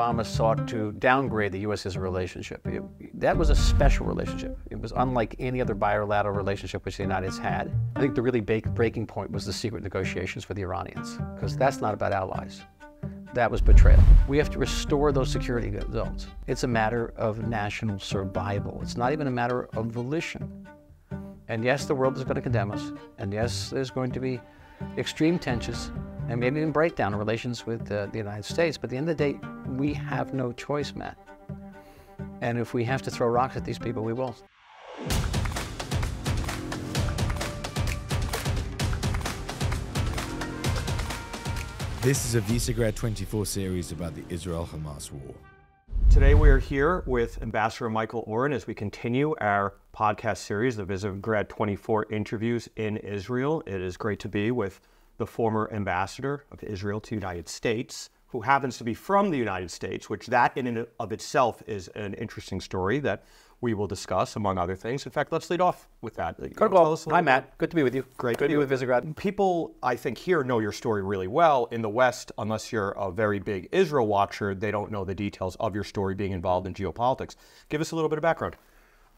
Obama sought to downgrade the U.S. Israel relationship. It, that was a special relationship. It was unlike any other bilateral relationship which the United States had. I think the really breaking point was the secret negotiations with the Iranians, because that's not about allies. That was betrayal. We have to restore those security zones. It's a matter of national survival. It's not even a matter of volition. And yes, the world is going to condemn us. And yes, there's going to be extreme tensions and maybe even breakdown in relations with uh, the United States. But at the end of the day, we have no choice, Matt. And if we have to throw rocks at these people, we will. This is a Visegrad 24 series about the Israel Hamas war. Today we are here with Ambassador Michael Oren as we continue our podcast series, the Visegrad 24 interviews in Israel. It is great to be with the former ambassador of Israel to the United States, who happens to be from the United States, which that in and of itself is an interesting story that we will discuss, among other things. In fact, let's lead off with that. Well, hi, Matt. Good to be with you. Great Good to be with Visegrad. People, I think, here know your story really well. In the West, unless you're a very big Israel watcher, they don't know the details of your story being involved in geopolitics. Give us a little bit of background.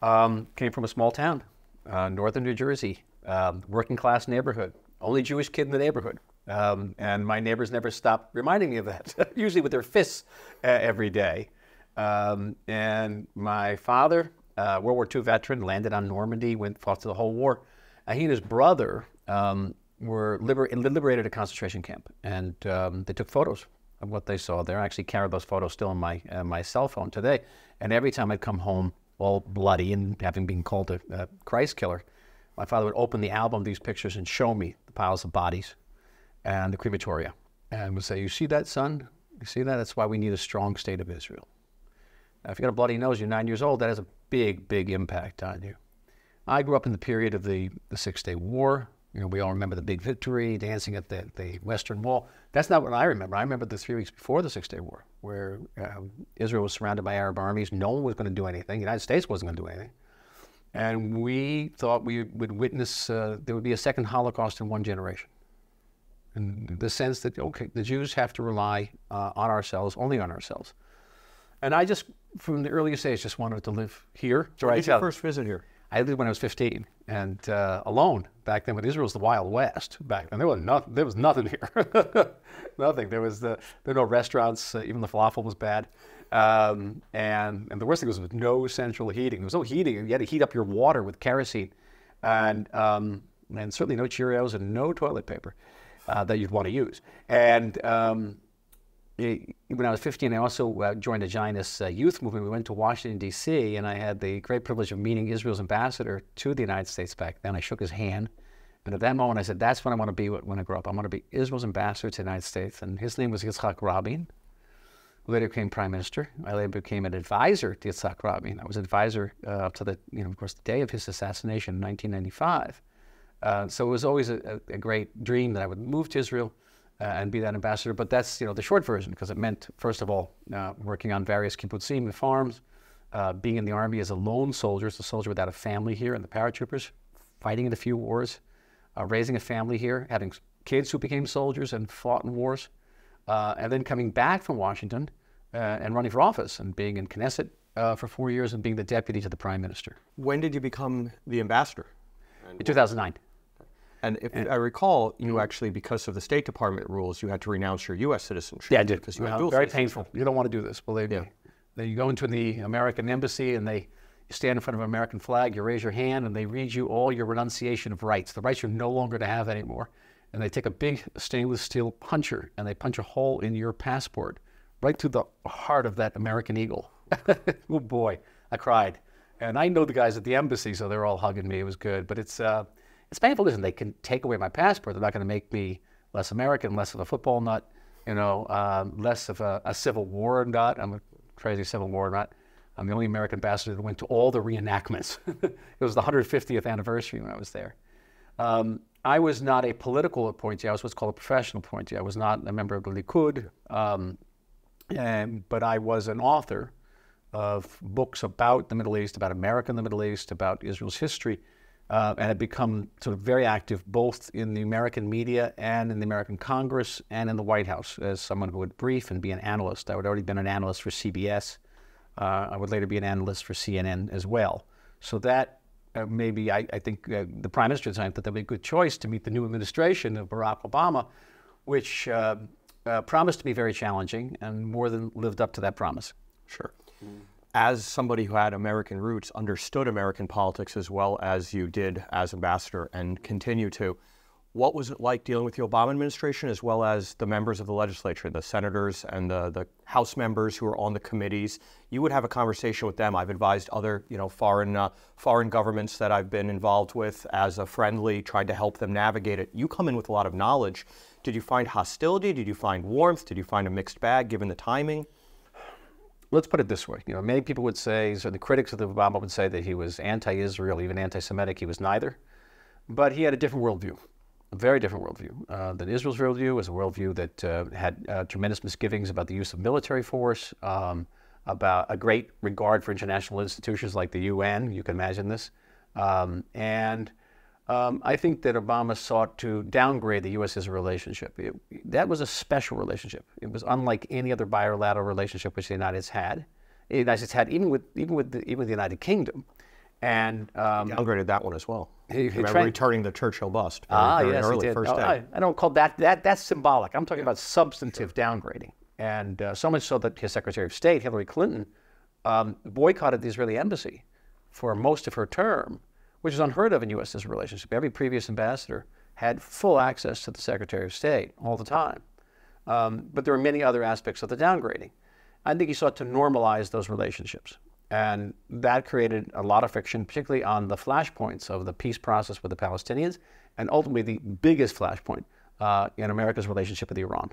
Um, came from a small town, uh, northern New Jersey, um, working class neighborhood only Jewish kid in the neighborhood. Um, and my neighbors never stopped reminding me of that, usually with their fists uh, every day. Um, and my father, uh, World War II veteran, landed on Normandy, went fought through the whole war. Uh, he and his brother um, were liber- liberated a concentration camp, and um, they took photos of what they saw there. I actually carry those photos still on my uh, my cell phone today. And every time I'd come home, all bloody and having been called a, a Christ killer, my father would open the album of these pictures and show me the piles of bodies and the crematoria and would say, You see that, son? You see that? That's why we need a strong state of Israel. Now, if you got a bloody nose, you're nine years old, that has a big, big impact on you. I grew up in the period of the, the Six Day War. You know, we all remember the big victory, dancing at the, the Western Wall. That's not what I remember. I remember the three weeks before the Six Day War, where um, Israel was surrounded by Arab armies. No one was going to do anything. The United States wasn't going to do anything. And we thought we would witness, uh, there would be a second Holocaust in one generation. In the sense that, okay, the Jews have to rely uh, on ourselves, only on ourselves. And I just, from the earliest days, just wanted to live here. So when did you first visit here? I lived when I was 15 and uh, alone back then when Israel was the Wild West back then. There was, nothing, there was nothing here. nothing. There was the, there were no restaurants. Uh, even the falafel was bad. Um, and, and the worst thing was with no central heating. There was no heating. You had to heat up your water with kerosene. And, um, and certainly no Cheerios and no toilet paper uh, that you'd want to use. And um, it, when I was 15, I also uh, joined the Zionist uh, youth movement. We went to Washington, D.C., and I had the great privilege of meeting Israel's ambassador to the United States back then. I shook his hand. And at that moment, I said, that's what I want to be when I grow up. I want to be Israel's ambassador to the United States. And his name was Yitzhak Rabin later became prime minister. I later became an advisor to Yitzhak Rabin. I was advisor uh, up to the, you know, of course, the day of his assassination in 1995. Uh, so it was always a, a, great dream that I would move to Israel uh, and be that ambassador. But that's, you know, the short version because it meant, first of all, uh, working on various kibbutzim, the farms, uh, being in the army as a lone soldier, as a soldier without a family here, and the paratroopers, fighting in a few wars, uh, raising a family here, having kids who became soldiers and fought in wars uh, and then coming back from Washington uh, and running for office and being in Knesset uh, for four years and being the deputy to the prime minister. When did you become the ambassador? In 2009. And if and, I recall, you actually, because of the State Department rules, you had to renounce your U.S. citizenship. Yeah, I did. Because you well, very painful. You don't want to do this, believe me. Then you go into the American embassy and they you stand in front of an American flag, you raise your hand, and they read you all your renunciation of rights, the rights you're no longer to have anymore and they take a big stainless steel puncher and they punch a hole in your passport right through the heart of that American eagle. oh boy, I cried. And I know the guys at the embassy, so they're all hugging me. It was good, but it's uh, it's painful. Listen, they can take away my passport. They're not going to make me less American, less of a football nut, you know, um, less of a, a, Civil War nut. I'm a crazy Civil War nut. I'm the only American ambassador that went to all the reenactments. it was the 150th anniversary when I was there. Um, I was not a political appointee. I was what's called a professional appointee. I was not a member of the Likud, um, and, but I was an author of books about the Middle East, about America in the Middle East, about Israel's history. uh, and had become sort of very active both in the American media and in the American Congress and in the White House as someone who would brief and be an analyst. I had already been an analyst for CBS. Uh, I would later be an analyst for CNN as well. So that uh, maybe I, I think uh, the prime minister decided that that would be a good choice to meet the new administration of Barack Obama, which uh, uh, promised to be very challenging and more than lived up to that promise. Sure. As somebody who had American roots, understood American politics as well as you did as ambassador and continue to, what was it like dealing with the Obama administration as well as the members of the legislature, the senators and the, the House members who are on the committees? You would have a conversation with them. I've advised other, you know, foreign uh, foreign governments that I've been involved with as a friendly, tried to help them navigate it. You come in with a lot of knowledge. Did you find hostility? Did you find warmth? Did you find a mixed bag given the timing? Let's put it this way. You know, many people would say, so the critics of the Obama would say that he was anti-Israel, even anti-Semitic. He was neither, but he had a different worldview a very different worldview uh, than Israel's worldview. was a worldview that uh, had uh, tremendous misgivings about the use of military force, um, about a great regard for international institutions like the UN. You can imagine this. Um, and um, I think that Obama sought to downgrade the U.S.-Israel relationship. It, that was a special relationship. It was unlike any other bilateral relationship which the United States had. The United States had even with even with the, even with the United Kingdom. And um, downgraded that one as well. He, he remember returning the Churchill bust. Very, ah, very yes, early, he did. First day. I, I, don't call that that that's symbolic. I'm talking yeah. about substantive sure. downgrading, and uh, so much so that his Secretary of State Hillary Clinton um, boycotted the Israeli embassy for most of her term, which is unheard of in U.S.-Israel relationship. Every previous ambassador had full access to the Secretary of State all the time, um, but there are many other aspects of the downgrading. I think he sought to normalize those relationships. And that created a lot of friction, particularly on the flashpoints of the peace process with the Palestinians, and ultimately the biggest flashpoint uh, in America's relationship with Iran.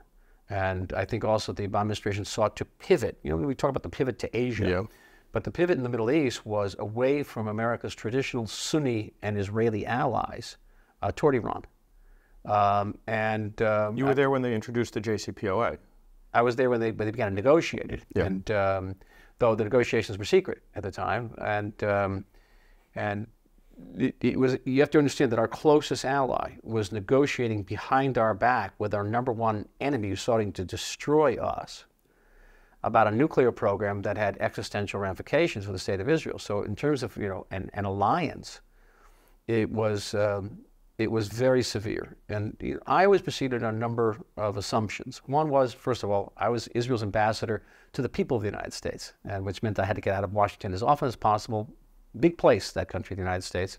And I think also the Obama administration sought to pivot. You know, we talk about the pivot to Asia, yeah. but the pivot in the Middle East was away from America's traditional Sunni and Israeli allies uh, toward Iran. Um, and um, you were there when they introduced the JCPOA. I was there when they, when they began to negotiate it. Yeah. And um, though the negotiations were secret at the time. And, um, and it, it, was, you have to understand that our closest ally was negotiating behind our back with our number one enemy who's starting to destroy us about a nuclear program that had existential ramifications for the state of Israel. So in terms of, you know, an, an alliance, it was, um, it was very severe. And you know, I was proceeded on a number of assumptions. One was, first of all, I was Israel's ambassador to the people of the United States, and which meant I had to get out of Washington as often as possible. Big place, that country, the United States.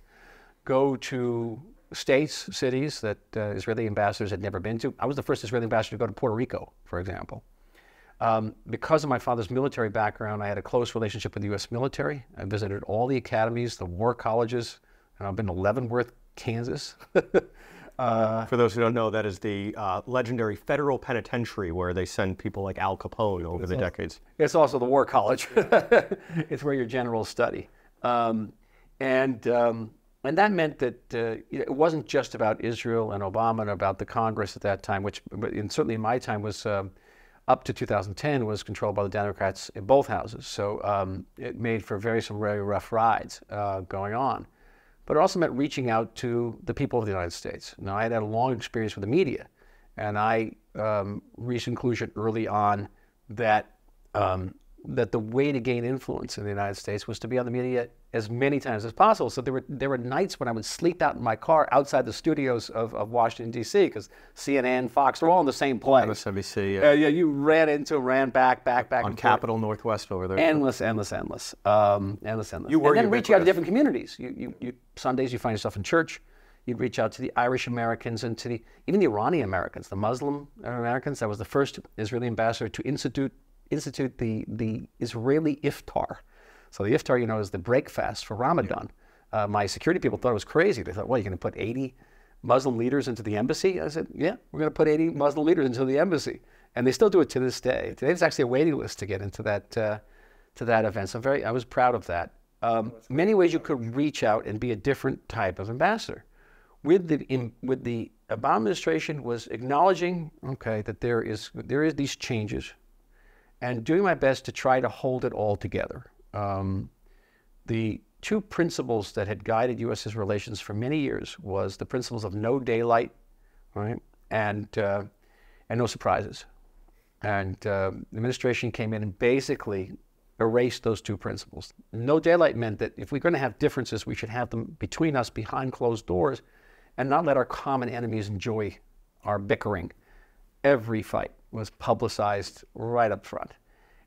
Go to states, cities that uh, Israeli ambassadors had never been to. I was the first Israeli ambassador to go to Puerto Rico, for example. Um, because of my father's military background, I had a close relationship with the U.S. military. I visited all the academies, the war colleges, and I've been to Leavenworth, Kansas. uh, For those who don't know, that is the uh, legendary federal penitentiary where they send people like Al Capone over the also, decades. It's also the war college. it's where your generals study. Um, and, um, and that meant that uh, it wasn't just about Israel and Obama and about the Congress at that time, which and certainly in my time was um, up to 2010 was controlled by the Democrats in both houses. So um, it made for very some very rough rides uh, going on but it also meant reaching out to the people of the United States. Now, I had had a long experience with the media, and I um, reached conclusion early on that um, that the way to gain influence in the United States was to be on the media as many times as possible. So there were there were nights when I would sleep out in my car outside the studios of, of Washington D.C. because CNN, Fox, they're all in the same place. MSNBC, yeah. Uh, yeah, you ran into, ran back, back, back on Capitol Northwest over there. Endless, endless, endless, um, endless, endless. You were and then reaching out to different communities. You, you, you, Sundays you find yourself in church. You'd reach out to the Irish Americans and to the even the Iranian Americans, the Muslim Americans. I was the first Israeli ambassador to institute institute the the Israeli iftar so the iftar, you know, is the break fast for Ramadan. Uh, my security people thought it was crazy. They thought, well, you're going to put 80 Muslim leaders into the embassy? I said, yeah, we're going to put 80 Muslim leaders into the embassy. And they still do it to this day. Today, there's actually a waiting list to get into that, uh, to that event. So I'm very, I was proud of that. Um, many ways you could reach out and be a different type of ambassador. With the, in, with the Obama administration was acknowledging, okay, that there is, there is these changes and doing my best to try to hold it all together. Um, the two principles that had guided U.S. relations for many years was the principles of no daylight, right, and uh, and no surprises. And uh, the administration came in and basically erased those two principles. No daylight meant that if we're going to have differences, we should have them between us behind closed doors, and not let our common enemies enjoy our bickering. Every fight was publicized right up front,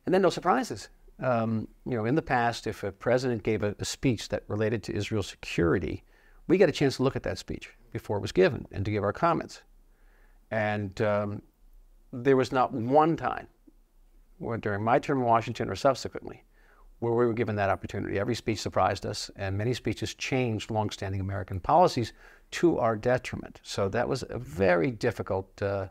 and then no surprises. Um, you know, in the past, if a president gave a, a, speech that related to Israel's security, we got a chance to look at that speech before it was given and to give our comments. And um, there was not one time during my term in Washington or subsequently where we were given that opportunity. Every speech surprised us, and many speeches changed longstanding American policies to our detriment. So that was a very difficult uh,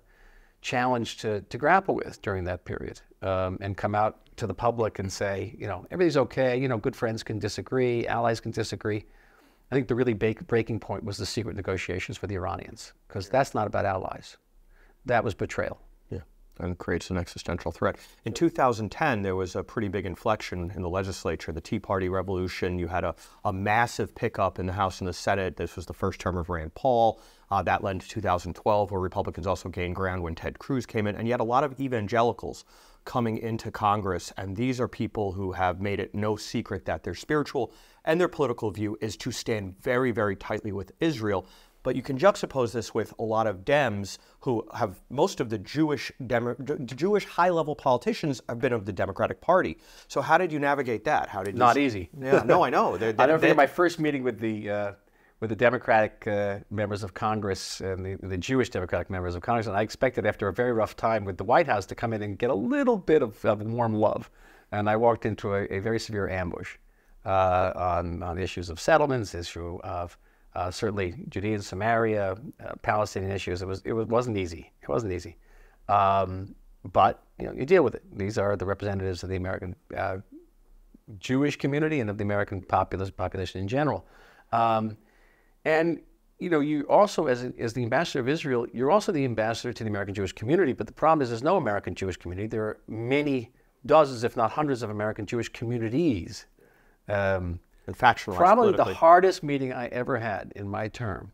challenge to, to grapple with during that period um, and come out to the public and say, you know, everything's okay. You know, good friends can disagree, allies can disagree. I think the really breaking point was the secret negotiations for the Iranians, because that's not about allies. That was betrayal. And creates an existential threat. In 2010, there was a pretty big inflection in the legislature, the Tea Party revolution. You had a, a massive pickup in the House and the Senate. This was the first term of Rand Paul. Uh, that led to 2012, where Republicans also gained ground when Ted Cruz came in. And yet, a lot of evangelicals coming into Congress, and these are people who have made it no secret that their spiritual and their political view is to stand very, very tightly with Israel. But you can juxtapose this with a lot of Dems who have most of the Jewish Demo, Jewish high-level politicians have been of the Democratic Party. So how did you navigate that? How did you not easy? Yeah, no, I know. They're, they're, I forget my first meeting with the uh, with the Democratic uh, members of Congress and the, the, Jewish Democratic members of Congress. And I expected, after a very rough time with the White House, to come in and get a little bit of, of warm love. And I walked into a, a very severe ambush uh, on, on issues of settlements, issue of uh, certainly Judea and Samaria, uh, Palestinian issues. It, was, it wasn't easy. It wasn't easy. Um, but you, know, you deal with it. These are the representatives of the American uh, Jewish community and of the American populace population in general. Um, and you know, you also, as, as the ambassador of Israel, you're also the ambassador to the American Jewish community. But the problem is, there's no American Jewish community. There are many dozens, if not hundreds, of American Jewish communities. Um, and factionalized Probably the hardest meeting I ever had in my term,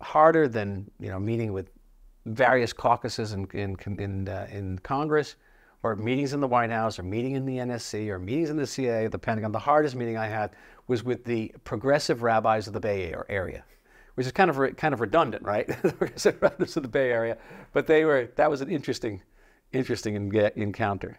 harder than you know meeting with various caucuses in in in, uh, in Congress, or meetings in the White House, or meeting in the NSC, or meetings in the CIA, the Pentagon. The hardest meeting I had was with the progressive rabbis of the Bay Area, which is kind of kind of redundant, right? the progressive rabbis of the Bay Area, but they were that was an interesting, interesting encounter.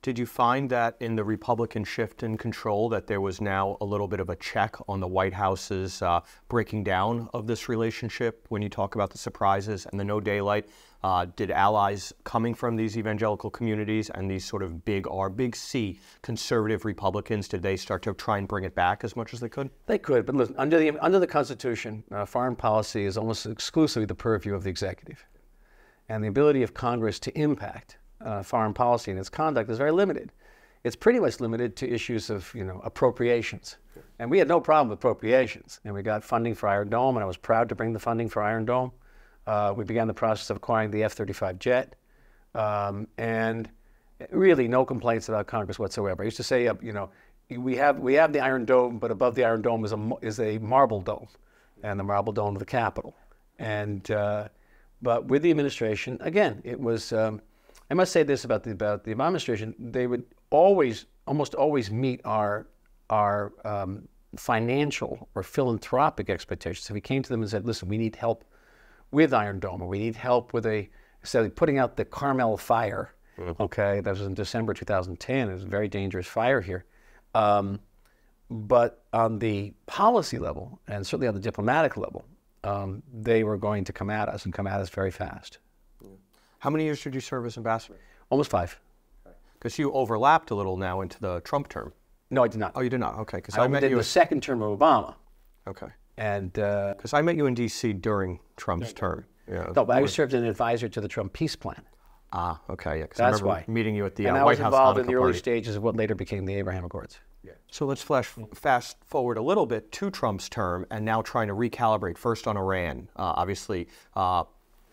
Did you find that in the Republican shift in control that there was now a little bit of a check on the White House's uh, breaking down of this relationship when you talk about the surprises and the no daylight? Uh, did allies coming from these evangelical communities and these sort of big R, big C conservative Republicans, did they start to try and bring it back as much as they could? They could, but listen, under the, under the Constitution, uh, foreign policy is almost exclusively the purview of the executive. And the ability of Congress to impact uh, foreign policy and its conduct is very limited. It's pretty much limited to issues of you know appropriations, and we had no problem with appropriations. And we got funding for Iron Dome, and I was proud to bring the funding for Iron Dome. Uh, we began the process of acquiring the F-35 jet, um, and really no complaints about Congress whatsoever. I used to say, uh, you know, we have we have the Iron Dome, but above the Iron Dome is a is a marble dome, and the marble dome of the Capitol. And uh, but with the administration, again, it was. Um, I must say this about the about the administration: they would always, almost always, meet our our um, financial or philanthropic expectations. So we came to them and said, "Listen, we need help with Iron Dome, or we need help with a so putting out the Carmel fire." Mm-hmm. Okay, that was in December 2010. It was a very dangerous fire here. Um, but on the policy level, and certainly on the diplomatic level, um, they were going to come at us and come at us very fast. How many years did you serve as ambassador? Almost five. Because you overlapped a little now into the Trump term. No, I did not. Oh, you did not. Okay, because I, I, met did you the second term of Obama. Okay. And because uh, I met you in D.C. during Trump's term. Yeah. No, but I served as an advisor to the Trump peace plan. Ah, okay. Yeah, that's why. Meeting you at the and uh, White House. I was involved in the early party. stages of what later became the Abraham Accords. Yeah. So let's flash fast forward a little bit to Trump's term, and now trying to recalibrate first on Iran. Uh, obviously, uh,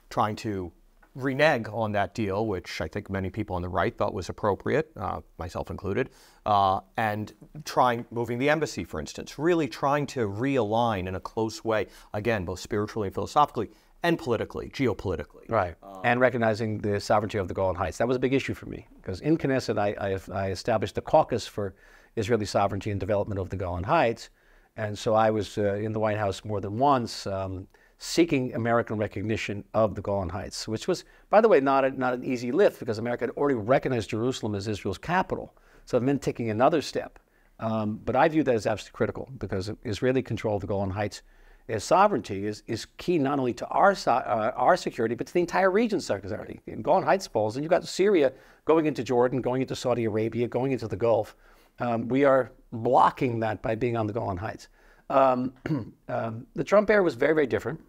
trying to renege on that deal, which I think many people on the right thought was appropriate, uh, myself included, uh, and trying moving the embassy, for instance, really trying to realign in a close way, again, both spiritually and philosophically and politically, geopolitically. Right. and recognizing the sovereignty of the Golan Heights. That was a big issue for me because in Knesset, I, I, I established the caucus for Israeli sovereignty and development of the Golan Heights. And so I was uh, in the White House more than once um, seeking American recognition of the Golan Heights, which was, by the way, not, a, not an easy lift because America had already recognized Jerusalem as Israel's capital. So it meant taking another step. Um, but I view that as absolutely critical because Israeli control of the Golan Heights as sovereignty is, is key not only to our, uh, our security, but to the entire region's security. In Golan Heights falls, and you've got Syria going into Jordan, going into Saudi Arabia, going into the Gulf. Um, we are blocking that by being on the Golan Heights. Um, um, the Trump era was very, very different.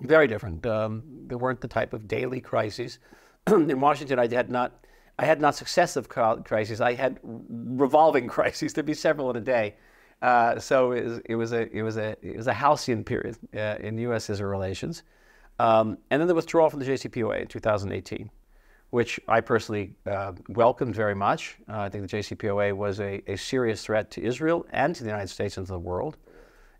Very different. Um, there weren't the type of daily crises. in Washington, I had not, I had not successive crises. I had revolving crises. There'd be several in a day. Uh, so it was, it was, a it was a it was a halcyon period uh, in U.S.-Israel relations, um, and then the withdrawal from the JCPOA in 2018 which I personally uh, welcomed very much. Uh, I think the JCPOA was a, a, serious threat to Israel and to the United States and to the world.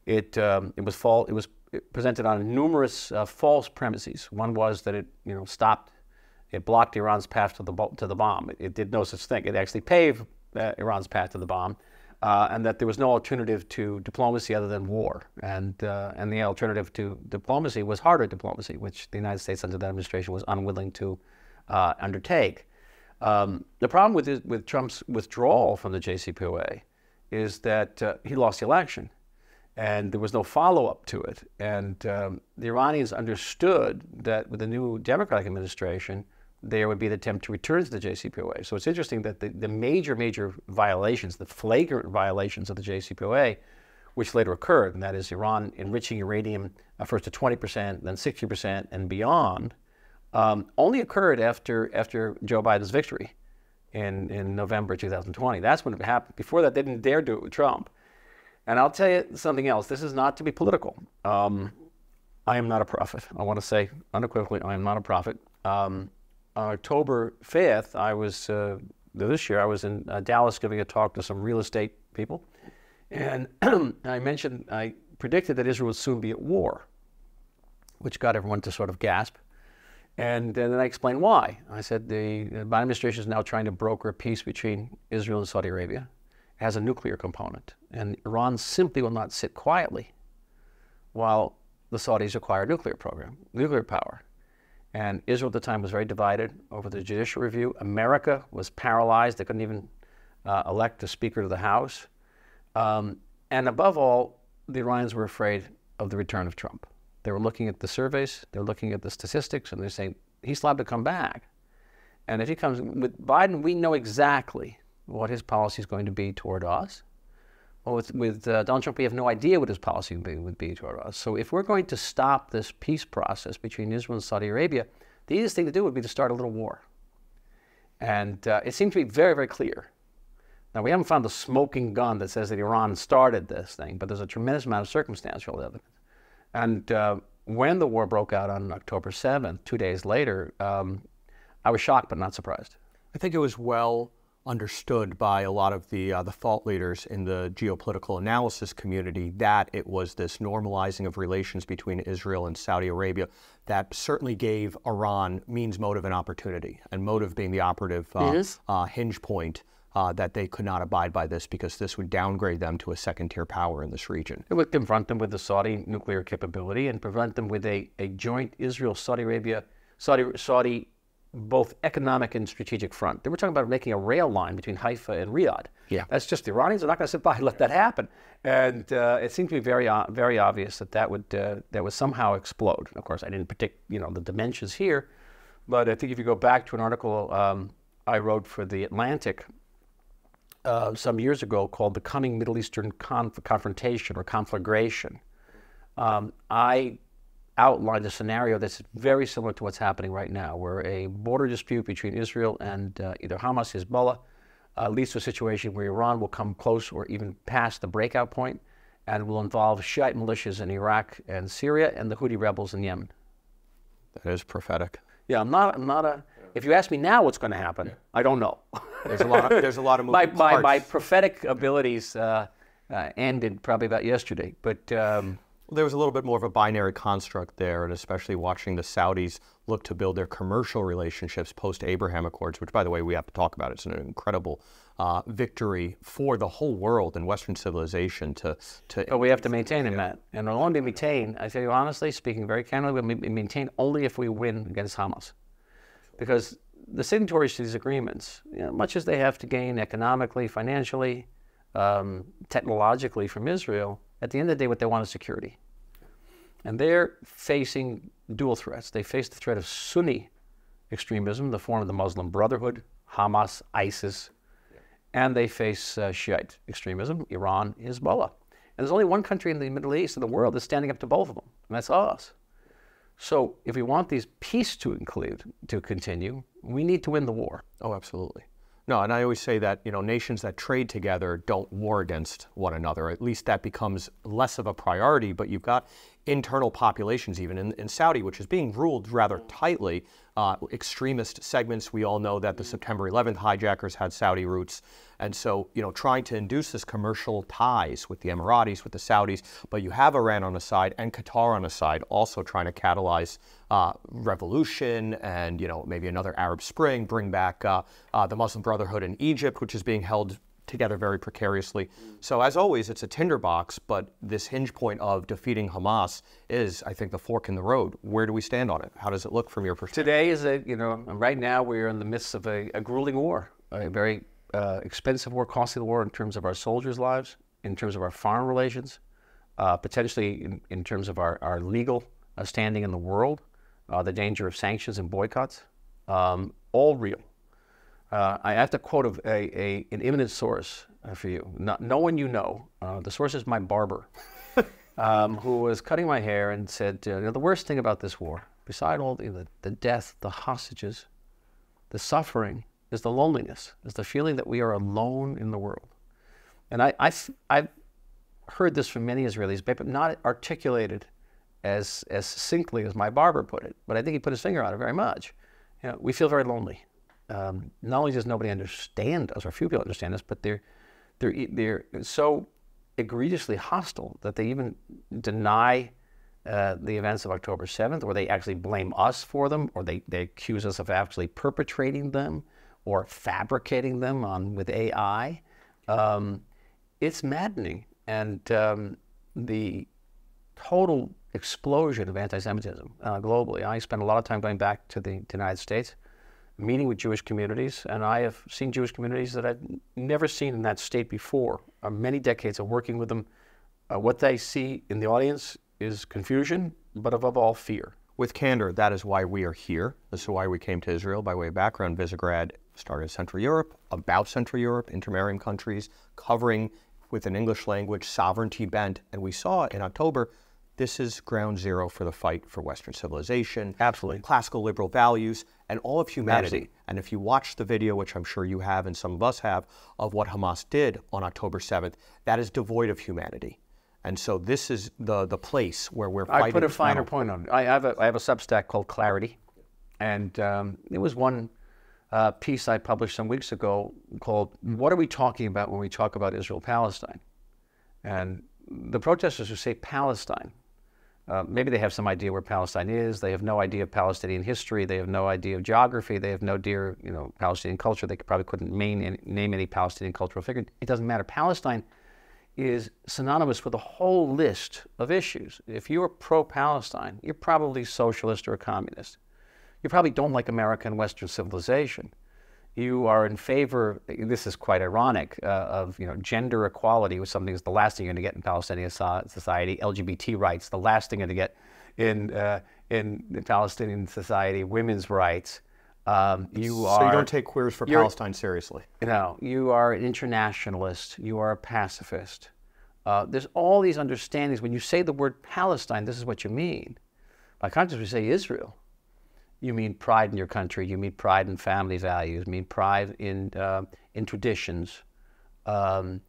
It, um, it was fall, it was presented on numerous uh, false premises. One was that it you know stopped, it blocked Iran's path to the to the bomb. It, it did no such thing. It actually paved uh, Iran's path to the bomb. Uh, and that there was no alternative to diplomacy other than war. And, uh, and the alternative to diplomacy was harder diplomacy, which the United States under that administration was unwilling to uh, undertake. Um, the problem with, his, with Trump's withdrawal from the JCPOA is that uh, he lost the election and there was no follow up to it. And um, the Iranians understood that with the new Democratic administration, there would be the attempt to return to the JCPOA. So it's interesting that the, the major, major violations, the flagrant violations of the JCPOA, which later occurred, and that is Iran enriching uranium uh, first to 20%, then 60%, and beyond, um, only occurred after, after Joe Biden's victory in, in November 2020. That's when it happened. Before that, they didn't dare do it with Trump. And I'll tell you something else. This is not to be political. Um, I am not a prophet. I want to say unequivocally, I am not a prophet. Um, on October 5th, I was, uh, this year, I was in uh, Dallas giving a talk to some real estate people. And I mentioned, I predicted that Israel would soon be at war, which got everyone to sort of gasp. And then I explained why. I said the, the Biden administration is now trying to broker a peace between Israel and Saudi Arabia. It has a nuclear component. And Iran simply will not sit quietly while the Saudis acquire a nuclear program, nuclear power. And Israel at the time was very divided over the judicial review. America was paralyzed. They couldn't even uh, elect a Speaker to the House. Um, and above all, the Iranians were afraid of the return of Trump. They were looking at the surveys, they're looking at the statistics, and they're saying he's allowed to come back. And if he comes with Biden, we know exactly what his policy is going to be toward us. Well, with, with uh, Donald Trump, we have no idea what his policy would be, would be toward us. So if we're going to stop this peace process between Israel and Saudi Arabia, the easiest thing to do would be to start a little war. And uh, it seems to be very, very clear. Now, we haven't found the smoking gun that says that Iran started this thing, but there's a tremendous amount of circumstantial evidence. And uh, when the war broke out on October 7th, two days later, um, I was shocked but not surprised. I think it was well understood by a lot of the uh, the thought leaders in the geopolitical analysis community that it was this normalizing of relations between Israel and Saudi Arabia that certainly gave Iran means, motive, and opportunity, and motive being the operative uh, uh, hinge point uh, that they could not abide by this because this would downgrade them to a second tier power in this region. It would confront them with the Saudi nuclear capability and prevent them with a, a joint Israel Saudi Arabia, Saudi, Saudi both economic and strategic front. They were talking about making a rail line between Haifa and Riyadh. Yeah. That's just the Iranians are not going to sit by and let that happen. And uh, it seemed to be very, uh, very obvious that that would, uh, that would somehow explode. Of course, I didn't predict, you know, the dimensions here, but I think if you go back to an article um, I wrote for the Atlantic uh, some years ago called the Coming Middle Eastern Conf- Confrontation or Conflagration. Um, I outlined a scenario that's very similar to what's happening right now, where a border dispute between Israel and uh, either Hamas, Hezbollah, uh, leads to a situation where Iran will come close or even past the breakout point and will involve Shiite militias in Iraq and Syria and the Houthi rebels in Yemen. That is prophetic. Yeah, I'm not. I'm not a. If you ask me now what's going to happen, I don't know. There's a lot. Of, there's a lot of my, moving my, parts. my prophetic abilities uh, uh, ended probably about yesterday, but um, There was a little bit more of a binary construct there, and especially watching the Saudis look to build their commercial relationships post Abraham Accords, which, by the way, we have to talk about. It's an incredible uh, victory for the whole world and Western civilization to to but we have to maintain in that, and it'll only maintain. I tell you honestly, speaking very candidly, we'll maintain only if we win against Hamas, because the signatories to these agreements, you know, much as they have to gain economically, financially, um, technologically from Israel, at the end of the day, what they want is security. And they're facing dual threats. They face the threat of Sunni extremism, the form of the Muslim Brotherhood, Hamas, ISIS, and they face uh, Shiite extremism, Iran, Hezbollah. And there's only one country in the Middle East in the world that's standing up to both of them, and that's us. So if we want these peace to include to continue, we need to win the war. Oh, absolutely. No, and I always say that you know nations that trade together don't war against one another. At least that becomes less of a priority. But you've got internal populations, even in, in Saudi, which is being ruled rather tightly. Uh, extremist segments. We all know that the September 11th hijackers had Saudi roots, and so you know trying to induce this commercial ties with the Emiratis, with the Saudis. But you have Iran on the side and Qatar on the side, also trying to catalyze uh, revolution and you know maybe another Arab Spring, bring back uh, uh, the Muslim Brotherhood in Egypt, which is being held together very precariously. So as always, it's a tinderbox, but this hinge point of defeating Hamas is, I think, the fork in the road. Where do we stand on it? How does it look from your perspective? Today is a, you know, right now we're in the midst of a, a grueling war, a very uh, expensive war, costly war in terms of our soldiers' lives, in terms of our foreign relations, uh, potentially in, in terms of our, our legal uh, standing in the world, uh, the danger of sanctions and boycotts, um, all real. Uh, I have to quote a, a, an imminent source uh, for you. No, no one you know. Uh, the source is my barber, um, who was cutting my hair and said, uh, you know, the worst thing about this war, beside all the, the, death, the hostages, the suffering, is the loneliness, is the feeling that we are alone in the world. And I, I've, I've heard this from many Israelis, but not articulated as, as succinctly as my barber put it. But I think he put his finger on it very much. You know, we feel very lonely. Um, not only does nobody understand us, or few people understand us, but they're, they're, they're so egregiously hostile that they even deny uh, the events of October 7th, or they actually blame us for them, or they, they accuse us of actually perpetrating them or fabricating them on with AI. Um, it's maddening. And um, the total explosion of anti-Semitism uh, globally. I spent a lot of time going back to the, to the United States, meeting with Jewish communities, and I have seen Jewish communities that I've never seen in that state before. Uh, many decades of working with them, uh, what they see in the audience is confusion, but above all, fear. With candor, that is why we are here. This is why we came to Israel. By way of background, Visegrad started Central Europe, about Central Europe, Intermarium countries, covering with an English language sovereignty bent. And we saw in October, this is ground zero for the fight for Western civilization, Absolutely. classical liberal values, and all of humanity. Absolutely. And if you watch the video, which I'm sure you have and some of us have, of what Hamas did on October 7th, that is devoid of humanity. And so this is the, the place where we're fighting. I put a finer point on it. I have a, I have a Substack called Clarity, and um, there was one uh, piece I published some weeks ago called "What Are We Talking About When We Talk About Israel Palestine?" And the protesters who say Palestine, uh, maybe they have some idea where Palestine is. They have no idea of Palestinian history. They have no idea of geography. They have no idea, you know, Palestinian culture. They probably couldn't name any, name any Palestinian cultural figure. It doesn't matter. Palestine is synonymous with a whole list of issues. If you're pro-Palestine, you're probably socialist or a communist. You probably don't like America and Western civilization. You are in favor. This is quite ironic uh, of you know gender equality, which something is the last thing you're going to get in Palestinian so- society. LGBT rights, the last thing you're going to get in uh, in the Palestinian society. Women's rights. Um, you So you don't take queers for Palestine seriously. no, you are an internationalist. You are a pacifist. Uh, there's all these understandings. When you say the word Palestine, this is what you mean. By contrast, you say Israel, you mean pride in your country. You mean pride in family values. You mean pride in uh, in traditions. Um,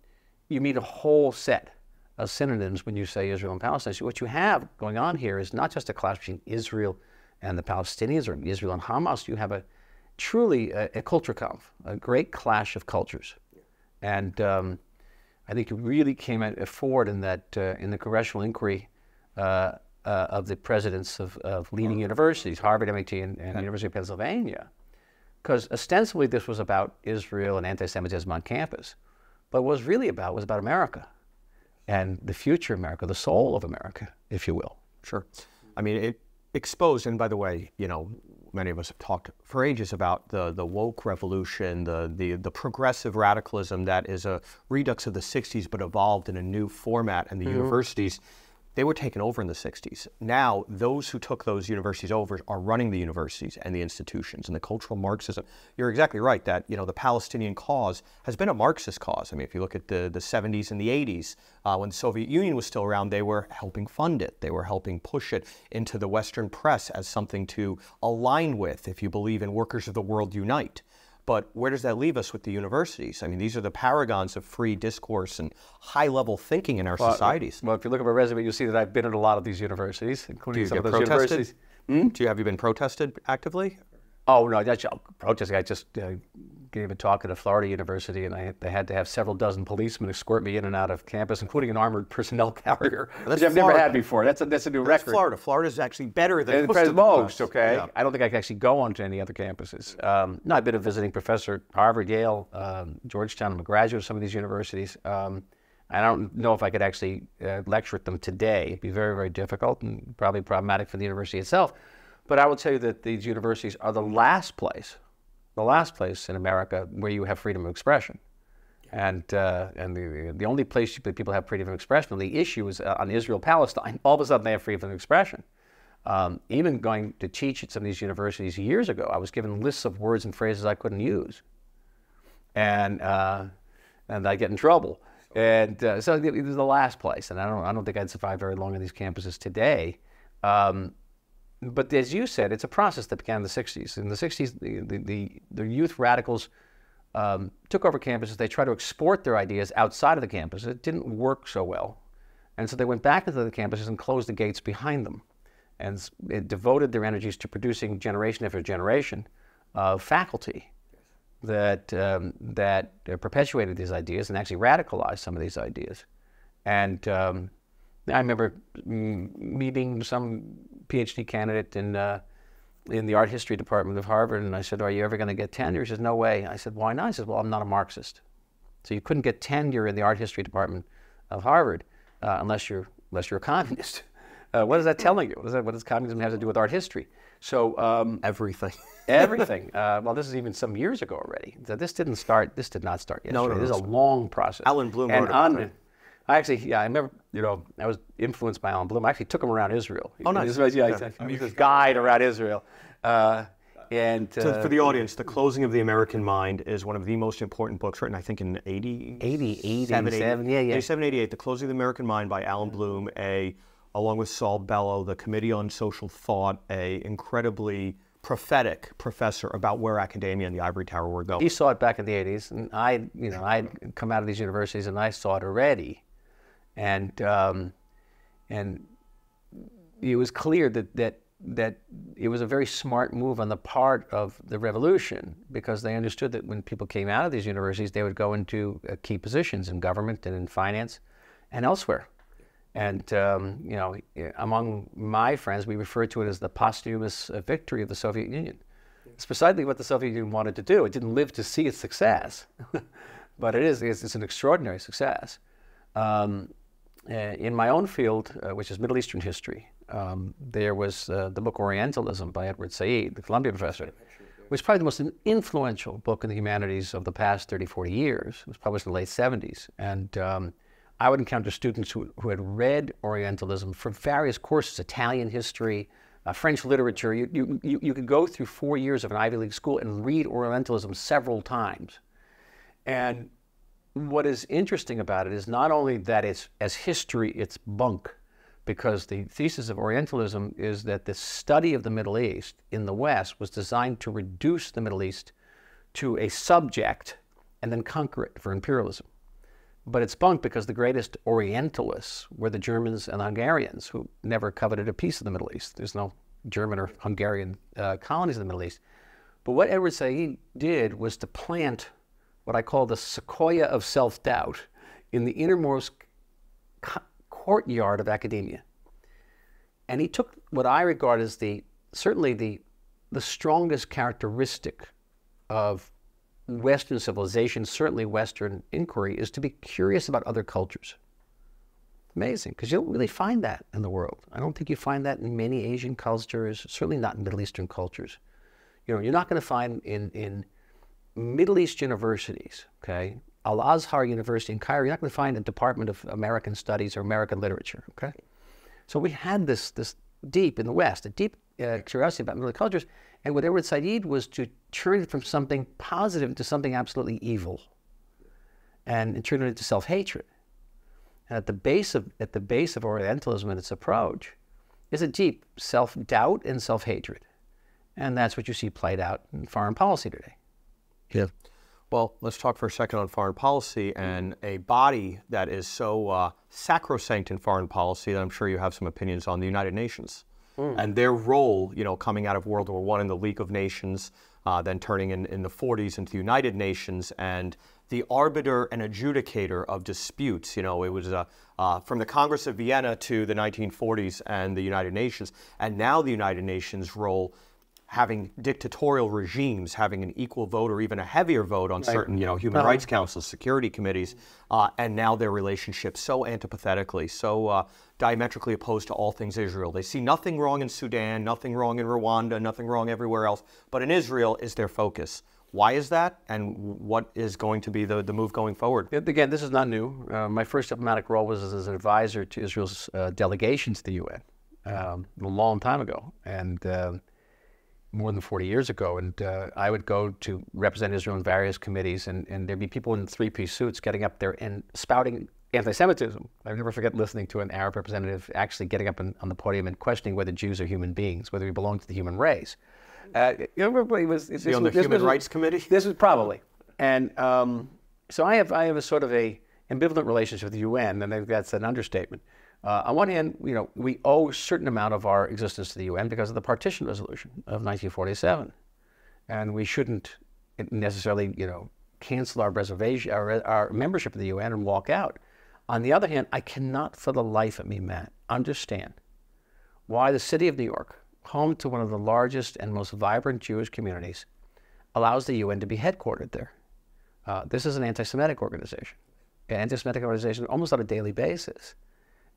you mean a whole set of synonyms when you say Israel and Palestine. So what you have going on here is not just a clash between Israel and the Palestinians or Israel and Hamas, you have a truly a, a culture conf, a great clash of cultures. And um, I think it really came forward in that uh, in the congressional inquiry uh, uh, of the presidents of, of, leading universities, Harvard, MIT, and, and University of Pennsylvania, because ostensibly this was about Israel and anti-Semitism on campus, but what it was really about was about America and the future of America, the soul of America, if you will. Sure. I mean, it exposed, and by the way, you know, many of us have talked for ages about the, the woke revolution, the, the, the progressive radicalism that is a redux of the 60s but evolved in a new format and the mm-hmm. universities they were taken over in the 60s. Now, those who took those universities over are running the universities and the institutions and the cultural Marxism. You're exactly right that, you know, the Palestinian cause has been a Marxist cause. I mean, if you look at the, the 70s and the 80s, uh, when the Soviet Union was still around, they were helping fund it. They were helping push it into the Western press as something to align with if you believe in workers of the world unite. But where does that leave us with the universities? I mean, these are the paragons of free discourse and high level thinking in our well, societies. Well, if you look at my resume, you'll see that I've been at a lot of these universities, including some of those protested? universities. Hmm? Do you have you been protested actively? Oh no, that's protesting. I just uh, gave a talk at a Florida university, and I, they had to have several dozen policemen escort me in and out of campus, including an armored personnel carrier, which I've Florida. never had before. That's a, that's a new that's record. Florida. Florida is actually better than most. most okay. Yeah. I don't think I can actually go on to any other campuses. Um, no, I've been a visiting professor at Harvard, Yale, um, Georgetown. I'm a graduate of some of these universities. Um, I don't know if I could actually uh, lecture at them today. It'd be very, very difficult and probably problematic for the university itself. But I will tell you that these universities are the last place the last place in America where you have freedom of expression. And, uh, and the, the only place that people have freedom of expression, the issue is uh, on Israel Palestine. All of a sudden, they have freedom of expression. Um, even going to teach at some of these universities years ago, I was given lists of words and phrases I couldn't use. And, uh, and I get in trouble. And uh, so it was the last place. And I don't, I don't think I'd survive very long on these campuses today. Um, but as you said, it's a process that began in the 60s. In the 60s, the, the, the, the youth radicals um, took over campuses. They tried to export their ideas outside of the campus. It didn't work so well. And so they went back into the campuses and closed the gates behind them and devoted their energies to producing generation after generation of faculty that, um, that perpetuated these ideas and actually radicalized some of these ideas. And um, I remember meeting some PhD candidate in uh, in the art history department of Harvard, and I said, "Are you ever going to get tenure?" He says, "No way." I said, "Why not?" He says, "Well, I'm not a Marxist, so you couldn't get tenure in the art history department of Harvard uh, unless you're unless you're a communist." Uh, what is that telling you? What, that, what, does communism have to do with art history? So um, everything, everything. Uh, well, this is even some years ago already. So this didn't start. This did not start yesterday. No, no, this no, is a long process. Allan Bloom and wrote on, I actually, yeah, I remember, you know, I was influenced by Allan Bloom. I actually took him around Israel. Oh, nice. Was, yeah, yeah. I mean, this guide around Israel. Uh, and uh, so for the audience, The Closing of the American Mind is one of the most important books written, I think, in 80, 80, 87, 80, yeah, yeah. 87, 88, The Closing of the American Mind by Allan Bloom, a, along with Saul Bellow, the Committee on Social Thought, a incredibly prophetic professor about where academia and the ivory tower were going. He saw it back in the 80s, and I, you know, I'd come out of these universities and I saw it already and um, and it was clear that that that it was a very smart move on the part of the revolution because they understood that when people came out of these universities, they would go into uh, key positions in government and in finance and elsewhere. And um, you know, among my friends, we refer to it as the posthumous uh, victory of the Soviet Union. It's precisely what the Soviet Union wanted to do. It didn't live to see its success, but it is it's, it's an extraordinary success. Um, in my own field, uh, which is Middle Eastern history, um, there was uh, the book Orientalism by Edward Said, the Columbia professor, which is probably the most influential book in the humanities of the past 30, 40 years. It was published in the late 70s. And um, I would encounter students who, who had read Orientalism from various courses, Italian history, uh, French literature. You, you, you, you could go through four years of an Ivy League school and read Orientalism several times. And what is interesting about it is not only that it's as history, it's bunk, because the thesis of Orientalism is that the study of the Middle East in the West was designed to reduce the Middle East to a subject and then conquer it for imperialism. But it's bunk because the greatest Orientalists were the Germans and Hungarians who never coveted a piece of the Middle East. There's no German or Hungarian uh, colonies in the Middle East. But what Edward Said did was to plant what I call the sequoia of self doubt in the innermost co- courtyard of academia. And he took what I regard as the certainly the, the strongest characteristic of Western civilization, certainly Western inquiry, is to be curious about other cultures. Amazing, because you don't really find that in the world. I don't think you find that in many Asian cultures, certainly not in Middle Eastern cultures. You know, you're not going to find in, in Middle East universities, okay, Al Azhar University in Cairo, you're not going to find a Department of American Studies or American Literature, okay? So we had this, this deep in the West, a deep uh, curiosity about Middle cultures. And what Edward Said was to turn it from something positive to something absolutely evil and, and turn it into self hatred. And at the base of at the base of Orientalism and its approach is a deep self-doubt and self-hatred. And that's what you see played out in foreign policy today. Yeah. Well, let's talk for a second on foreign policy and a body that is so uh, sacrosanct in foreign policy that I'm sure you have some opinions on the United Nations mm. and their role, you know, coming out of World War One in the League of Nations, uh, then turning in, in the 40s into the United Nations and the arbiter and adjudicator of disputes. You know, it was uh, uh, from the Congress of Vienna to the 1940s and the United Nations, and now the United Nations role having dictatorial regimes having an equal vote or even a heavier vote on right. certain, you know, human uh-huh. rights councils, security committees, uh, and now their relationship so antipathetically, so uh, diametrically opposed to all things Israel. They see nothing wrong in Sudan, nothing wrong in Rwanda, nothing wrong everywhere else, but in Israel is their focus. Why is that, and what is going to be the, the move going forward? Again, this is not new. Uh, my first diplomatic role was as an advisor to Israel's uh, delegation to the UN um, a long time ago, and um, more than 40 years ago. And uh, I would go to represent Israel in various committees, and, and there'd be people in three piece suits getting up there and spouting anti Semitism. I never forget listening to an Arab representative actually getting up in, on the podium and questioning whether Jews are human beings, whether we belong to the human race. Uh, everybody was. This, on the Human was, Rights Committee? This was probably. And um, so I have, I have a sort of a ambivalent relationship with the UN, and that's an understatement. Uh, on one hand, you know, we owe a certain amount of our existence to the UN because of the partition resolution of 1947, and we shouldn't necessarily, you know, cancel our reservation, our, our membership of the UN and walk out. On the other hand, I cannot for the life of me, Matt, understand why the city of New York, home to one of the largest and most vibrant Jewish communities, allows the UN to be headquartered there. Uh, this is an anti Semitic organization, an anti Semitic organization almost on a daily basis.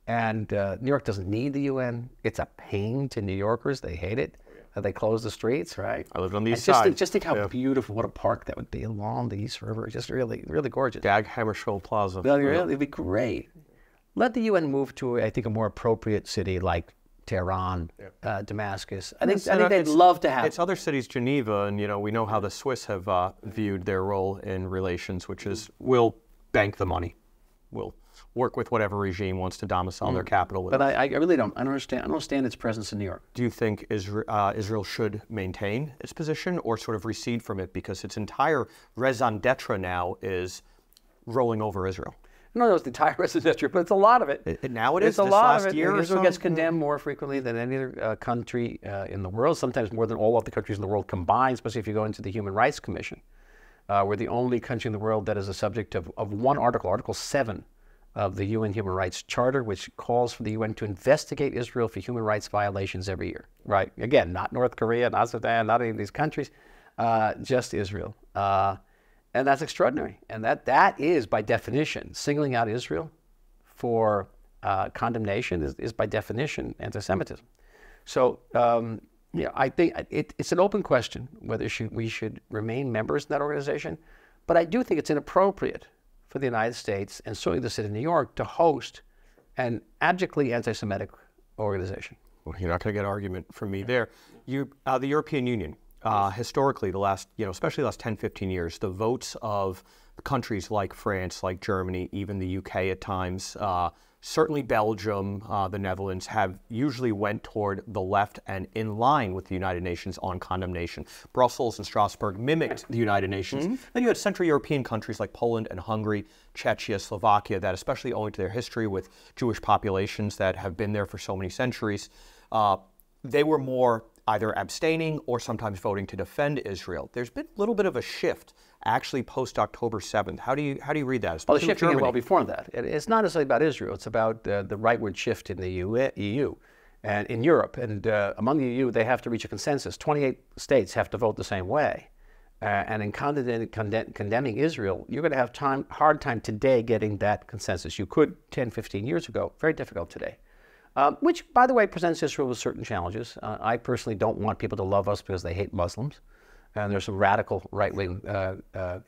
And uh, New York doesn't need the UN. It's a pain to New Yorkers. They hate it. Uh, they close the streets, right? I live on the east just side. Think, just think how yeah. beautiful, what a park that would be along the East River. Just really, really gorgeous. Dag Hammarskjöld Plaza. Well, yeah. It'd be great. Let the UN move to, I think, a more appropriate city like Tehran, yeah. uh, Damascus. I think, I think they'd love to have. It's other cities, Geneva, and you know we know how the Swiss have uh, viewed their role in relations, which is we'll bank the money, we'll work with whatever regime wants to domicile mm. their capital. but I, I, really don't. I don't understand. I don't understand its presence in New York. Do you think Israel, uh, Israel should maintain its position or sort of recede from it because its entire raison d'être now is rolling over Israel? No, no, it's the entire raison d'etre, but it's a lot of it. it now it is. It's a lot of it. Israel so? gets condemned more frequently than any other uh, country uh, in the world. Sometimes more than all of the countries in the world combined. Especially if you go into the Human Rights Commission. Uh, we're the only country in the world that is a subject of, of one article, Article 7 of the UN Human Rights Charter, which calls for the UN to investigate Israel for human rights violations every year. Right? Again, not North Korea, not Sudan, not any of these countries, uh, just Israel. Uh, and that's extraordinary. And that, that is, by definition, singling out Israel for uh, condemnation is, is, by definition, anti Semitism. So, um, you know, I think it, it's an open question whether should, we should remain members in that organization. But I do think it's inappropriate for the United States and certainly the city of New York to host an abjectly anti-Semitic organization. Well, you're not going to get an argument from me there. You, uh, the European Union, uh, historically, the last, you know, especially the last 10, 15 years, the votes of countries like France, like Germany, even the UK at times, uh, certainly Belgium, uh, the Netherlands have usually went toward the left and in line with the United Nations on condemnation. Brussels and Strasbourg mimicked the United Nations. Mm-hmm. Then you had Central European countries like Poland and Hungary, Czechia, Slovakia, that especially owing to their history with Jewish populations that have been there for so many centuries, uh, they were more either abstaining or sometimes voting to defend Israel. There's been a little bit of a shift actually post October 7th. How do you how do you read that? Well, the Especially shifting well before that. It- It's not necessarily about Israel. It's about uh, the rightward shift in the EU, EU and in Europe. And uh, among the EU, they have to reach a consensus. 28 states have to vote the same way. Uh, and in condemn, condemn, condemning Israel, you're going to have time, hard time today getting that consensus. You could 10, 15 years ago. Very difficult today. Um, which, by the way, presents Israel with certain challenges. Uh, I personally don't want people to love us because they hate Muslims. And there's some radical right wing uh, uh,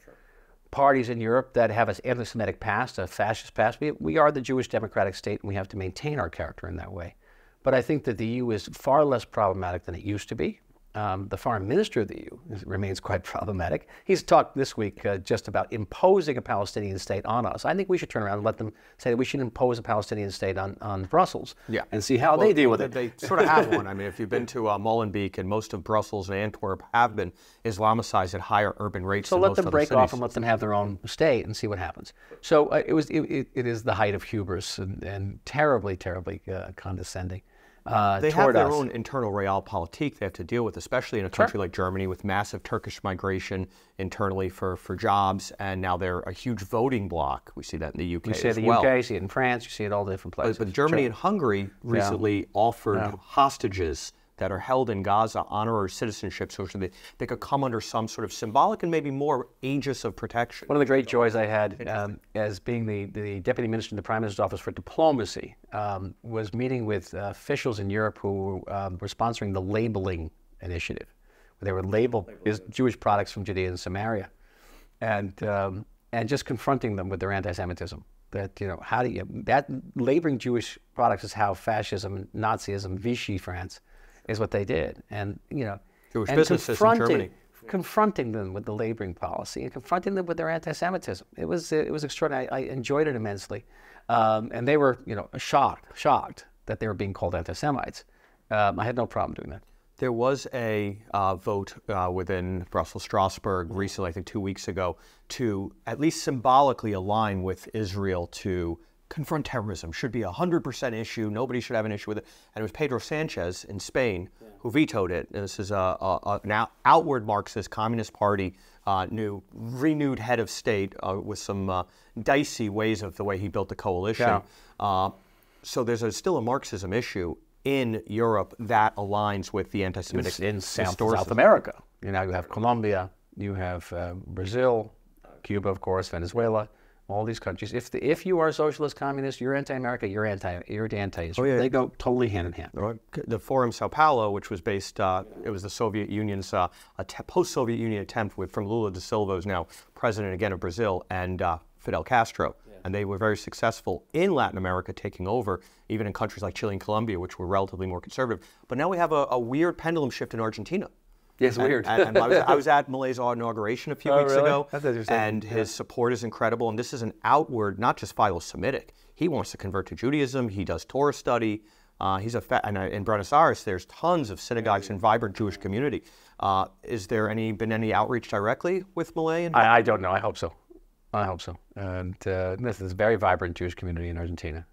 parties in Europe that have an anti Semitic past, a fascist past. We, we are the Jewish democratic state and we have to maintain our character in that way. But I think that the EU is far less problematic than it used to be. Um, the foreign minister of the EU is- remains quite problematic. He's talked this week uh, just about imposing a Palestinian state on us. I think we should turn around and let them say that we should impose a Palestinian state on, on Brussels Yeah. and see how they deal with They- it. They sort of have one. I mean, if you've been to uh, Molenbeek and most of Brussels and Antwerp have been Islamicized at higher urban rates So let them break cities. off and let them have their own state and see what happens. So uh, it was it, it, it is the height of hubris and, and terribly terribly uh, condescending uh, They have their us. own internal realpolitik they have to deal with, especially in a country like Germany with massive Turkish migration internally for, for jobs, and now they're a huge voting bloc. We see that in the UK You see it as in the well. UK, you see it in France, you see it all different places. But Germany and Hungary recently offered Yeah. hostages that are held in Gaza honorary citizenship so that they, could come under some sort of symbolic and maybe more aegis of protection. One of the great joys I had um, as being the, the deputy minister in the prime minister's office for diplomacy um, was meeting with uh, officials in Europe who um, were sponsoring the labeling initiative, where they would label is Jewish products from Judea and Samaria, and um, and just confronting them with their anti-Semitism. That you know how do you that labeling Jewish products is how fascism, Nazism, Vichy France, is what they did, and you know Jewish and businesses in confronting- Germany. confronting them with the laboring policy and confronting them with their anti-Semitism. It was it was extraordinary. I, I enjoyed it immensely, um, and they were you know shocked shocked that they were being called anti-Semites. Um, I had no problem doing that. There was a uh, vote uh, within Brussels, Strasbourg recently, I think two weeks ago, to at least symbolically align with Israel to confront terrorism. Should be a 100% issue. Nobody should have an issue with it. And it was Pedro Sanchez in Spain who vetoed it. And this is a, a, a, an out- outward Marxist Communist Party, uh, new renewed head of state uh, with some uh, dicey ways of the way he built the coalition. Yeah. Uh, so there's a, still a Marxism issue in Europe that aligns with the anti-Semitic in South. South America. You know, you have Colombia, you have uh, Brazil, Cuba, of course, Venezuela, all these countries. If the, if you are a socialist communist, you're anti-America, you're anti you're anti-Israel. yeah. They go totally hand in hand. The Forum Sao Paulo, which was based, uh, it was the Soviet Union's uh, post-Soviet Union attempt with from Lula da Silva, who's now president again of Brazil, and uh, Fidel Castro. And they were very successful in Latin America, taking over, even in countries like Chile and Colombia, which were relatively more conservative. But now we have a, a weird pendulum shift in Argentina. Yes, And- weird. And, and I, was, I was at Milei's inauguration a few Oh, weeks really? ago, That's interesting. and his support is incredible. And this is an outward, not just philo-Semitic. He wants to convert to Judaism. He does Torah study. Uh, he's a fa- and uh, in Buenos Aires. There's tons of synagogues and vibrant Jewish community. Uh, is there any been any outreach directly with Malay? And I, I don't know. I hope so. I hope so. And uh, this is a very vibrant Jewish community in Argentina.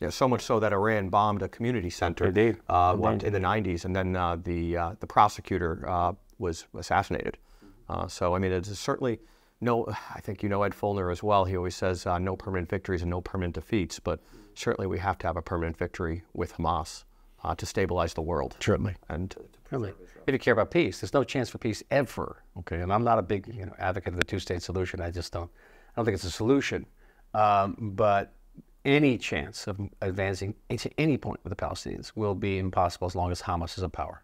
Yeah, so much so that Iran bombed a community center Indeed. Uh, one- in the 90s, and then uh, the uh, the prosecutor uh, was assassinated. Uh, so I mean, it's certainly no. I think you know Ed Feulner as well. He always says uh, no permanent victories and no permanent defeats, but certainly we have to have a permanent victory with Hamas uh, to stabilize the world. Certainly. And Really. If you care about peace, there's no chance for peace ever. Okay, and I'm not a big you know, advocate of the two-state solution. I just don't. I don't think it's a solution. Um, but any chance of advancing to any point with the Palestinians will be impossible as long as Hamas is in power.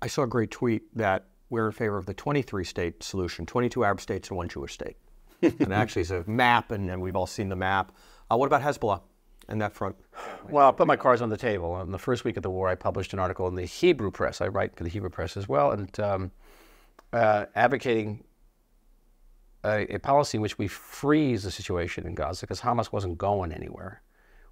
I saw a great tweet that we're in favor of the 23 state solution 22 Arab states and one Jewish state. and actually, it's a map, and, and we've all seen the map. Uh, what about Hezbollah and that front? Well, I'll put my cards on the table. In the first week of the war, I published an article in the Hebrew press. I write for the Hebrew press as well, and um, uh, advocating a, a policy in which we freeze the situation in Gaza because Hamas wasn't going anywhere.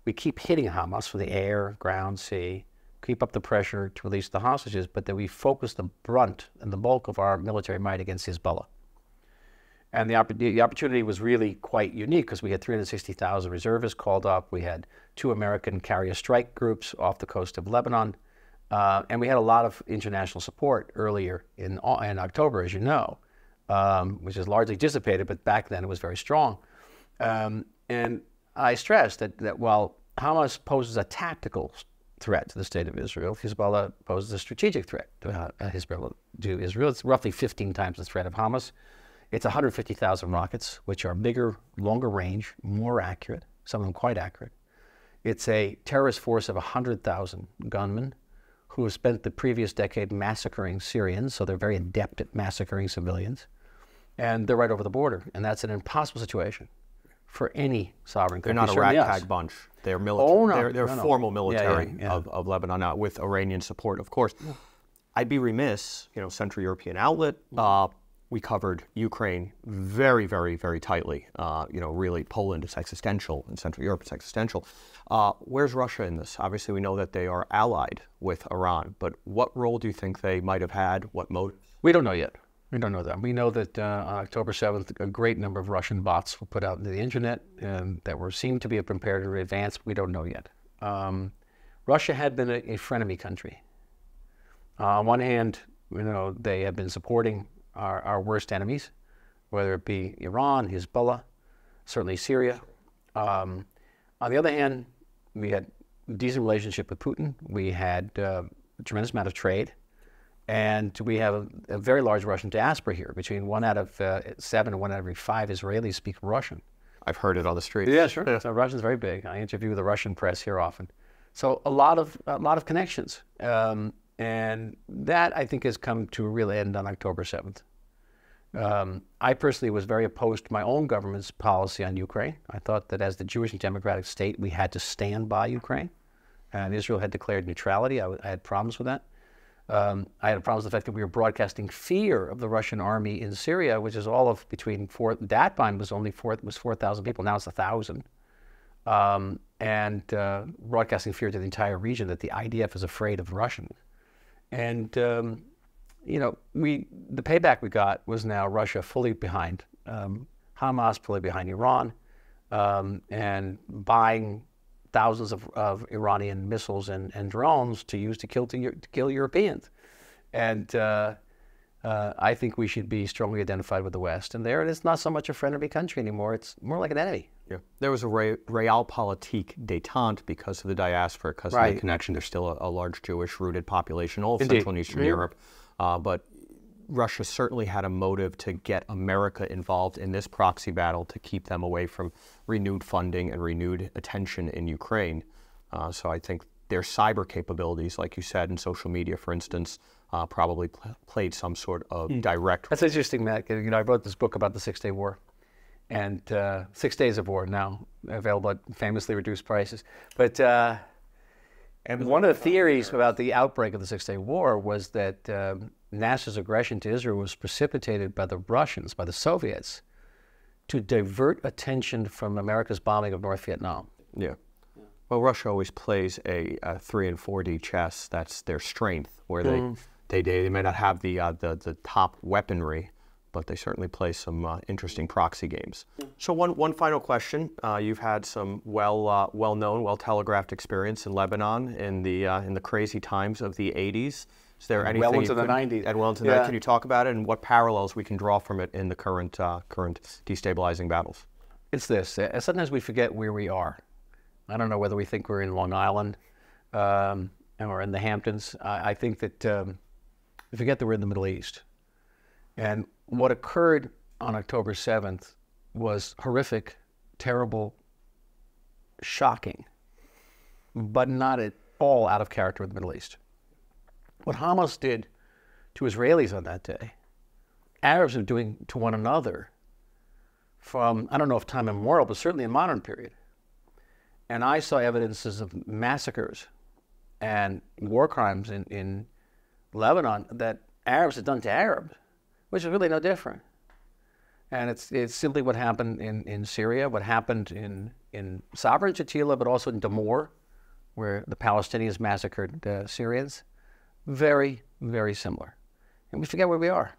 We keep hitting Hamas from the air, ground, sea, keep up the pressure to release the hostages, but then we focus the brunt and the bulk of our military might against Hezbollah. And the, oppor- the opportunity was really quite unique because we had 360,000 reservists called up. We had two American carrier strike groups off the coast of Lebanon. Uh, and we had a lot of international support earlier in, in October, as you know, um, which is largely dissipated, but back then it was very strong. Um, and I stress that, that while Hamas poses a tactical threat to the state of Israel, Hezbollah poses a strategic threat to uh, to Israel. It's roughly 15 times the threat of Hamas. It's 150,000 rockets, which are bigger, longer range, more accurate, some of them quite accurate. It's a terrorist force of 100,000 gunmen who have spent the previous decade massacring Syrians, so they're very adept at massacring civilians. And they're right over the border, and that's an impossible situation for any sovereign country. They're not a ragtag bunch. They're military. Oh, no, They're, they're no, no. formal Yeah, yeah, military yeah. Of, of Lebanon uh, with Iranian support, of course. I'd be remiss, you know, Central European outlet. Uh, we covered Ukraine very, very, very tightly. Uh, you know, really, Poland is existential, and Central Europe is existential. Uh, where's Russia in this? Obviously, we know that they are allied with Iran, but what role do you think they might have had? What motives? We don't know yet. We don't know that. We know that uh, on October 7th, a great number of Russian bots were put out into the internet and that were seen to be prepared in advance. We don't know yet. Um, Russia had been a, a frenemy country. Uh, on one hand, you know, they have been supporting our, our worst enemies, whether it be Iran, Hezbollah, certainly Syria. Um, on the other hand, we had a decent relationship with Putin. We had uh, a tremendous amount of trade. And we have a, a very large Russian diaspora here. Between one out of uh, seven and one out of every five Israelis speak Russian. I've heard it on the streets. Yeah, sure. So Russian's very big. I interview the Russian press here often. So a lot of a lot of connections, um, and that I think has come to a real end on October seventh. Um, I personally was very opposed to my own government's policy on Ukraine. I thought that as the Jewish and democratic state, we had to stand by Ukraine, and Israel had declared neutrality. I, w- I had problems with that. Um, I had problems with the fact that we were broadcasting fear of the Russian army in Syria, which is all of between four. That time was only four was four thousand people. Now it's a thousand, um, and uh, broadcasting fear to the entire region that the IDF is afraid of Russian, And um, you know, we the payback we got was now Russia fully behind um, Hamas, fully behind Iran, um, and buying thousands of, of Iranian missiles and, and drones to use to kill to, to kill Europeans. And uh, uh, I think we should be strongly identified with the West. And there it is not so much a frenemy country anymore. It's more like an enemy. Yeah. There was a re- realpolitik detente because of the diaspora, because of the connection. There's still a, a large Jewish rooted population, all of Indeed. Central and Eastern Yeah. Europe. Uh, but Russia certainly had a motive to get America involved in this proxy battle to keep them away from renewed funding and renewed attention in Ukraine. Uh, so I think their cyber capabilities, like you said, in social media, for instance, uh, probably pl- played some sort of direct. That's interesting, Matt. 'cause, You know, I wrote this book about the Six Day War, and uh, Six Days of War now available at famously reduced prices. But uh, and one of the theories about the outbreak of the Six Day War was that um, Nasser's aggression to Israel was precipitated by the Russians, by the Soviets, to divert attention from America's bombing of North Vietnam. Yeah. Well, Russia always plays a, a three and four D chess. That's their strength, where they they, they, they may not have the, uh, the the top weaponry, but they certainly play some uh, interesting proxy games. So one one final question: uh, You've had some well uh, well known, well telegraphed experience in Lebanon in the uh, in the crazy times of the '80s. Is there anything well into the could- 90s. And well into the Yeah. 90s. Can you talk about it and what parallels we can draw from it in the current uh, current destabilizing battles? It's this. uh, Sometimes we forget where we are. I don't know whether we think we're in Long Island um, or in the Hamptons. I, I think that um, we forget that we're in the Middle East. And what occurred on October 7th was horrific, terrible, shocking, but not at all out of character with the Middle East. What Hamas did to Israelis on that day, Arabs are doing to one another from, I don't know if time immemorial, but certainly in modern period. And I saw evidences of massacres and war crimes in, in Lebanon that Arabs had done to Arabs, which is really no different. And it's, it's simply what happened in, in Syria, what happened in, in Sabra and Shatila, but also in Damour, where the Palestinians massacred uh, Syrians. Very, very similar. And we forget where we are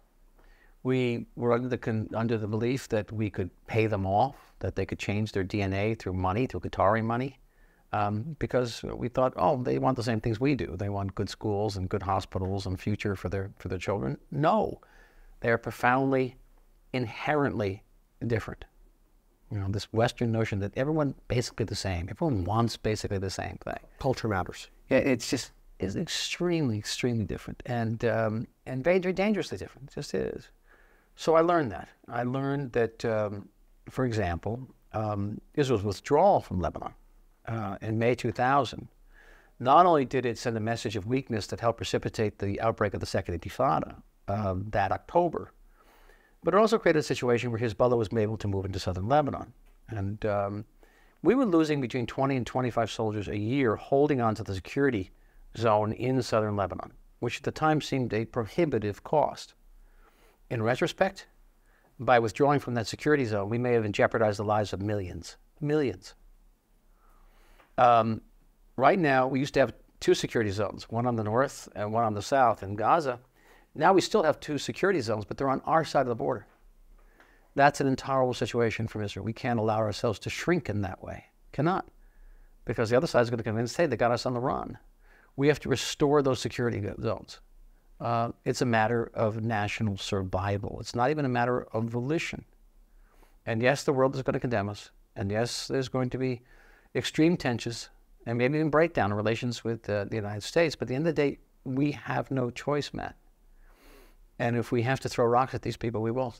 we were under the con- under the belief that we could pay them off, that they could change their DNA through money, through Qatari money, um, because we thought, oh, they want the same things we do. They want good schools and good hospitals and future for their for their children. No, they are profoundly, inherently different. You know, this Western notion that everyone basically the same, everyone wants basically the same thing. Culture matters. Yeah, it's just is extremely, extremely different, and um, and very, dangerously different. It just is. So I learned that. I learned that, um, for example, um, Israel's withdrawal from Lebanon uh, in May 2000. Not only did it send a message of weakness that helped precipitate the outbreak of the Second Intifada um, that October, but it also created a situation where Hezbollah was able to move into southern Lebanon. And um, we were losing between 20 and 25 soldiers a year holding on to the security zone in southern Lebanon, which at the time seemed a prohibitive cost. In retrospect, by withdrawing from that security zone, we may have jeopardized the lives of millions. Millions. Um, right now, we used to have two security zones, one on the north and one on the south in Gaza. Now we still have two security zones, but they're on our side of the border. That's an intolerable situation for Israel. We can't allow ourselves to shrink in that way. Cannot. Because the other side is going to and say they got us on the run. We have to restore those security zones. Uh, it's a matter of national survival. It's not even a matter of volition. And yes, the world is going to condemn us. And yes, there's going to be extreme tensions and maybe even breakdown in relations with uh, the United States. But at the end of the day, we have no choice, Matt. And if we have to throw rocks at these people, we will.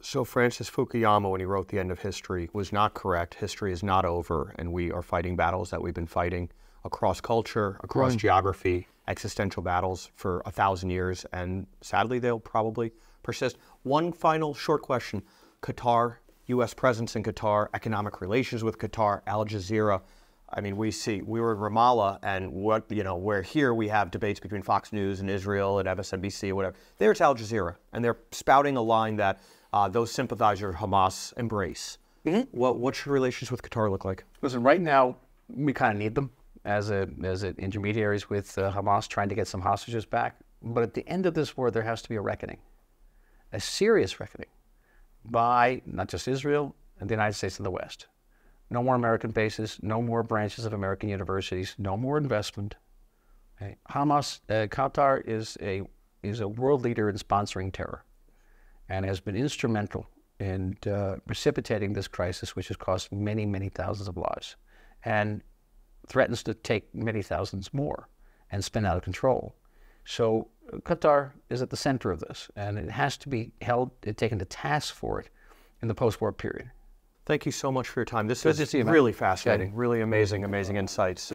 So Francis Fukuyama, when he wrote The End of History, was not correct. History is not over, and we are fighting battles that we've been fighting across culture, across right. geography, existential battles for a thousand years, and sadly, they'll probably persist. One final short question Qatar, U.S. presence in Qatar, economic relations with Qatar, Al Jazeera. I mean, we see we were in Ramallah, and what you know, where here we have debates between Fox News and Israel and MSNBC or whatever. There's Al Jazeera, and they're spouting a line that uh, those sympathizers Hamas embrace. Mm-hmm. What what should relations with Qatar look like? Listen, right now we kind of need them as a as a intermediaries with uh, Hamas trying to get some hostages back. But at the end of this war, there has to be a reckoning, a serious reckoning, by not just Israel and the United States and the West. No more American bases, no more branches of American universities, no more investment. Okay. Hamas, uh, Qatar is a is a world leader in sponsoring terror and has been instrumental in uh, precipitating this crisis, which has cost many, many thousands of lives, and threatens to take many thousands more and spin out of control. So uh, Qatar is at the center of this, and it has to be held, uh, taken to task for it in the post-war period. Thank you so much for your time. This Good is really fascinating, really amazing, amazing insights.